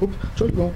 Upp, Entschuldigung.